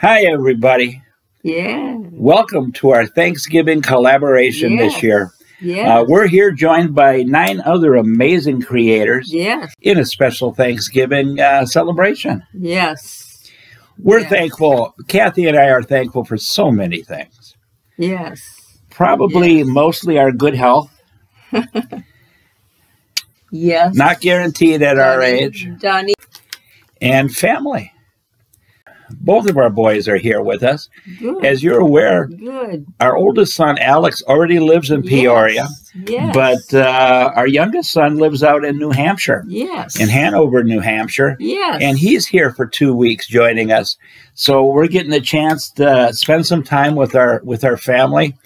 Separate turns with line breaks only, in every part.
Hi, everybody.
Yeah.
Welcome to our Thanksgiving collaboration
Yes.
this year.
Yeah.
Uh, we're here joined by nine other amazing creators
yes.
in a special Thanksgiving uh, celebration.
Yes.
We're
Yes.
thankful, Kathy and I are thankful for so many things.
Yes.
Probably
Yes.
mostly our good health,
Yes.
not guaranteed at our age,
Donnie.
and family. Both of our boys are here with us.
Good.
As you're aware,
Good.
our oldest son, Alex, already lives in Peoria.
Yes.
But uh, our youngest son lives out in New Hampshire,
yes.
in Hanover, New Hampshire,
Yes.
and he's here for two weeks joining us. So we're getting a chance to spend some time with our with our family,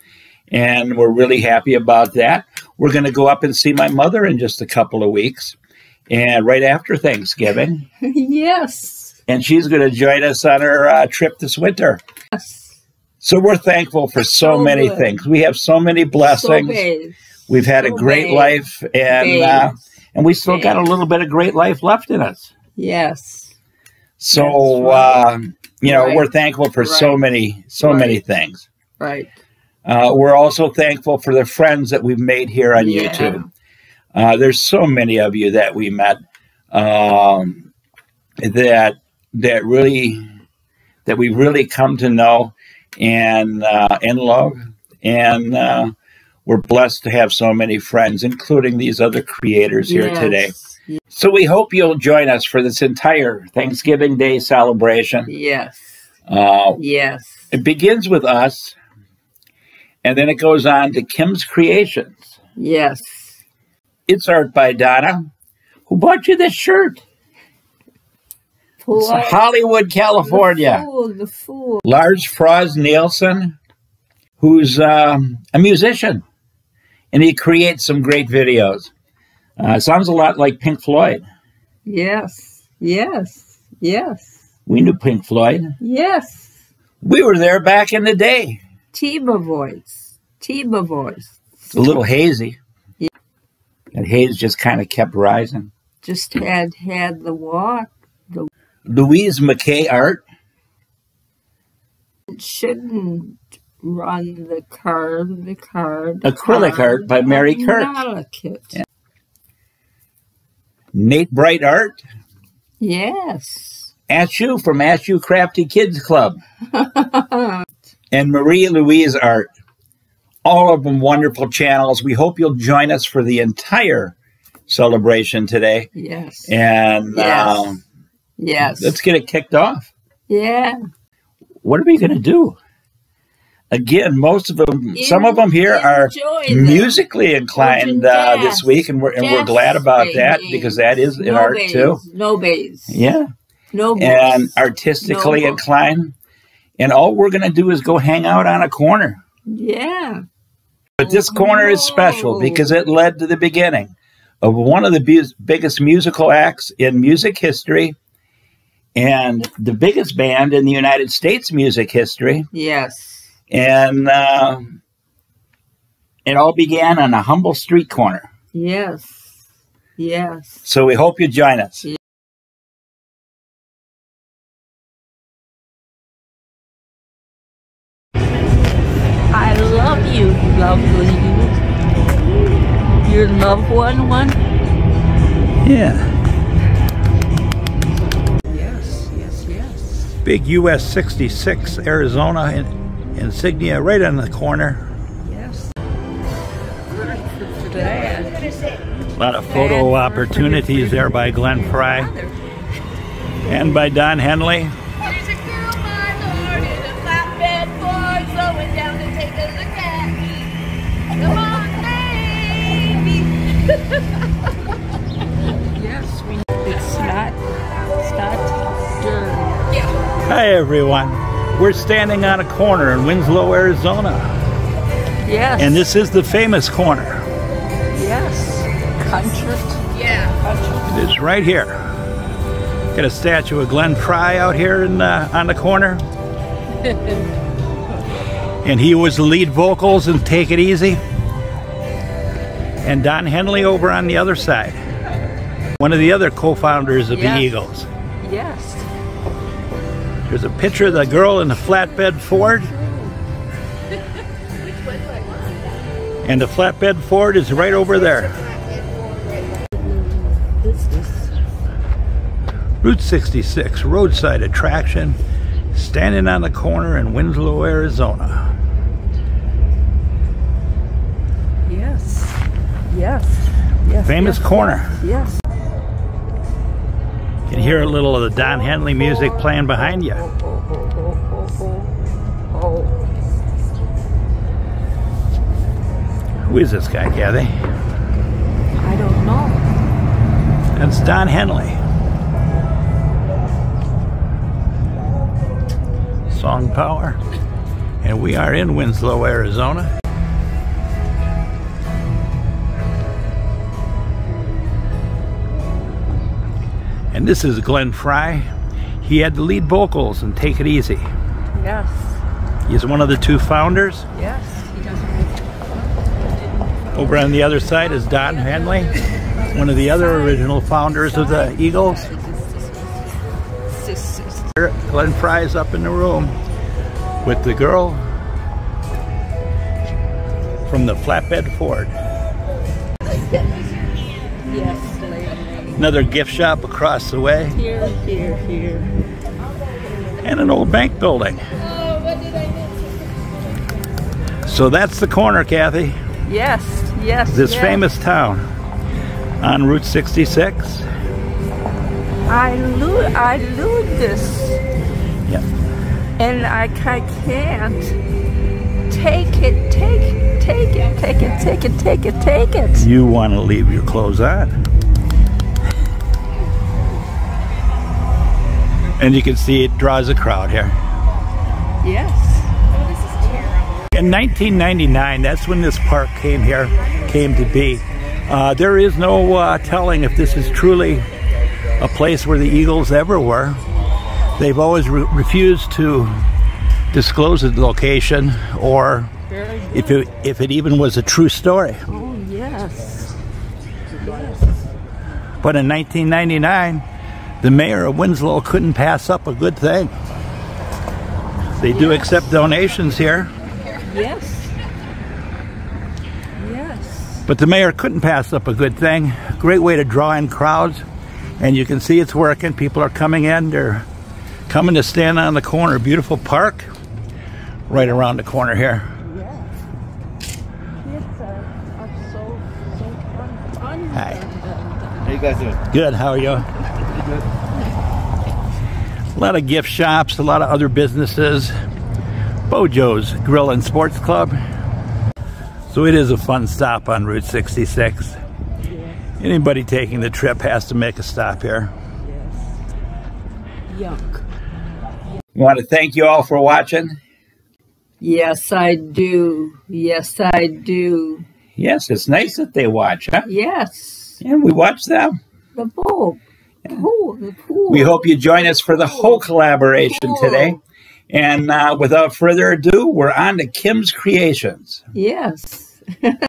and we're really happy about that. We're going to go up and see my mother in just a couple of weeks, and right after Thanksgiving,
yes.
And she's going to join us on her uh, trip this winter.
Yes.
So we're thankful for so,
So
many
good.
things. We have so many blessings.
So.
We've had a great
big.
life, and uh, and we still got a little bit of great life left in us.
Yes.
So
That's
uh, you know,
Right.
we're thankful for so many, so
Right.
many things.
Right.
Uh, we're also thankful for the friends that we've made here on
Yeah.
YouTube. Uh, there's so many of you that we met um, that that really that we really come to know and uh, and love, and uh, we're blessed to have so many friends, including these other creators here
Yes.
today. So we hope you'll join us for this entire Thanksgiving Day celebration.
Yes.
Uh,
Yes.
it begins with us, and then it goes on to Kim's Creations.
Yes.
It's art by Donna. Who bought you this shirt? Hollywood, California.
The fool. The fool.
Lars Froz Nielsen, who's um, a musician, and he creates some great videos. Uh, sounds a lot like Pink Floyd.
Yes. Yes. Yes.
We knew Pink Floyd.
Yes.
We were there back in the day.
Tiba voice. Tiba voice.
It's a little hazy.
Yeah.
That haze just kind of kept rising.
Just had had the walk.
Louise McKay art.
Shouldn't run the card. The card.
Acrylic
card
art by Mary Kirk. Yeah. Nate Bright art.
Yes.
Aishu from Aishu Crafty Kids Club. and Marie Louise art. All of them wonderful channels. We hope you'll join us for the entire celebration today.
yes.
And
Yes.
um,
yes.
let's get it kicked off.
yeah.
What are we going to do? Again, most of them, some of them here are
them.
musically inclined uh, this week, and we're and we're glad about that because that is in
no
art
bays,
too.
No bays.
Yeah,
No books.
and artistically
No
inclined, and all we're going to do is go hang out on a corner.
yeah.
But this corner is special because it led to the beginning of one of the bu- biggest musical acts in music history, and the biggest band in the United States music history.
Yes.
and uh, it all began on a humble street corner.
Yes. Yes.
So we hope you join us.
Yeah. I love you, lovely you. Your loved one, one?
Yeah. Big US 66 Arizona in, insignia right on the corner.
Yes.
A lot of photo opportunities there by Glenn Frey and by Don Henley. Hi everyone. We're standing on a corner in Winslow, Arizona.
Yes.
And this is the famous corner.
yes. Country.
Yeah.
Country.
It is right here. Got a statue of Glenn Frey out here in, uh, on the corner. and he was the lead vocals in Take It Easy. And Don Henley over on the other side. One of the other co-founders of
Yes.
the Eagles.
Yes.
There's a picture of the girl in the flatbed Ford. And the flatbed Ford is right over there. Route 66, roadside attraction, standing on the corner in Winslow, Arizona.
Yes. Yes. Yes.
Famous
yes,
corner.
Yes.
You can hear a little of the Don Henley music playing behind you. Who is this guy, Kathy?
I don't know.
That's Don Henley. Song Power. And we are in Winslow, Arizona. And this is Glenn Frey. He had the lead vocals and Take It Easy.
Yes.
He's one of the two founders.
Yes.
Over on the other side is Don Henley, one of the other original founders of the Eagles. Glenn Frey is up in the room with the girl from the flatbed Ford.
Yes.
Another gift shop across the way,
Here, here, here.
and an old bank building.
What did I?
So that's the corner, Kathy.
Yes, yes.
This
yes.
famous town on Route 66.
I lose, I lose this,
Yep.
and I, I can't take it, take, take it, take it, take it, take it, take it.
You want to leave your clothes on. And you can see it draws a crowd here.
Yes. This is terrible.
In 1999, that's when this park came here, came to be. Uh, there is no uh, telling if this is truly a place where the Eagles ever were. They've always re- refused to disclose the location or if it, if it even was a true story.
Oh, yes.
But in 1999, the mayor of Winslow couldn't pass up a good thing. They do accept donations here,
Yes. Yes.
but the mayor couldn't pass up a good thing. Great way to draw in crowds, and you can see it's working. People are coming in, they're coming to stand on the corner. Beautiful park right around the corner here.
Yes. It's uh, are so, so fun. fun.
Hi.
How you guys doing?
Good, how are you? A lot of gift shops, a lot of other businesses. Bojo's Grill and Sports Club. So it is a fun stop on Route 66. Anybody taking the trip has to make a stop here.
Yuck.
We want to thank you all for watching.
Yes, I do. Yes, I do.
Yes, it's nice that they watch, huh?
Yes.
And we watch them.
The pool. Pool. The pool.
We hope you join us for the whole collaboration today. And uh, without further ado, we're on to Kim's Creations.
Yes.